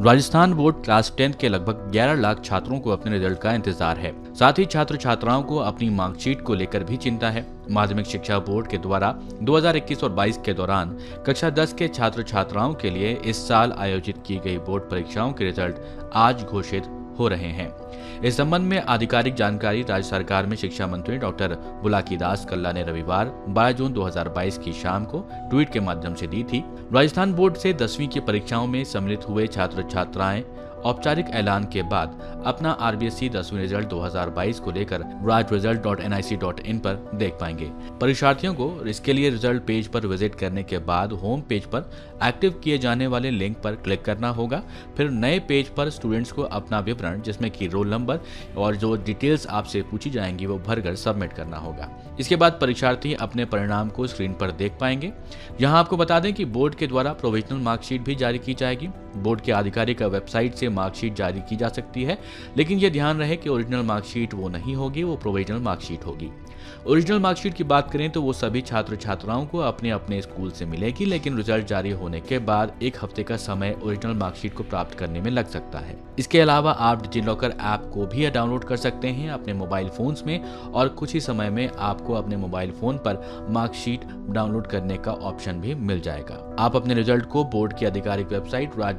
Rajasthan board class tenth के लगभग 11 लाख छात्रों को अपने रिज़ल्ट का इंतज़ार है। साथ ही छात्र छात्राओं को अपनी मार्कशीट को लेकर भी चिंता है। माध्यमिक शिक्षा बोर्ड के द्वारा 2021 और 22 के दौरान कक्षा 10 के छात्र छात्राओं के लिए इस साल आयोजित की गई बोर्ड परीक्षाओं के रिज़ल्ट आज घोषित हो रहे हैं। इस संबंध में आधिकारिक जानकारी राज्य सरकार में शिक्षा मंत्री डॉक्टर बुलाकी दास कल्ला ने रविवार 12 जून 2022 की शाम को ट्वीट के माध्यम से दी थी। राजस्थान बोर्ड से दसवीं की परीक्षाओं में सम्मिलित हुए छात्र छात्राएँ औपचारिक ऐलान के बाद अपना आरबीएससी दसवीं रिज़ल्ट 2022 को लेकर Raj result dot N I C dot in पर देख पाएँगे। परीक्षार्थियों को इसके लिए रिज़ल्ट पेज पर विज़िट करने के बाद होम पेज पर एक्टिव किए जाने वाले लिंक पर क्लिक करना होगा। फिर नए पेज पर स्टूडेंट्स को अपना विवरण, जिसमें कि रोल नंबर और जो डिटेल्स आपसे पूछी जाएँगी, वो भरकर सबमिट करना होगा। इसके बाद परीक्षार्थी अपने परिणाम को स्क्रीन पर देख पाएँगे। यहाँ आपको बता दें कि बोर्ड के द्वारा प्रोविजनल मार्कशीट भी जारी की जाएगी। बोर्ड के आधिकारिक वेबसाइट से मार्कशीट जारी की जा सकती है, लेकिन ये ध्यान रहे कि ओरिजिनल मार्कशीट वो नहीं होगी, वो प्रोविजनल मार्कशीट होगी। ओरिजिनल मार्कशीट की बात करें तो वो सभी छात्र छात्राओं को अपने अपने स्कूल से मिलेगी, लेकिन रिज़ल्ट जारी होने के बाद एक हफ़्ते का समय ओरिजिनल मार्कशीट को प्राप्त करने में लग सकता है। इसके अलावा आप डिजिलॉकर ऐप को भी डाउनलोड कर सकते हैं अपने मोबाइल फोन्स में, और कुछ ही समय में आपको अपने मोबाइल फ़ोन पर मार्कशीट डाउनलोड करने का ऑप्शन भी मिल जाएगा। आप अपने रिज़ल्ट को बोर्ड की आधिकारिक website Raj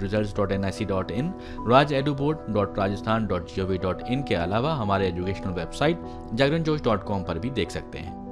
Raj edu board dot Rajasthan dot G O V dot in के अलावा हमारे एजुकेशनल वेबसाइट जागरण जोश डॉट कॉम पर भी देख सकते हैं।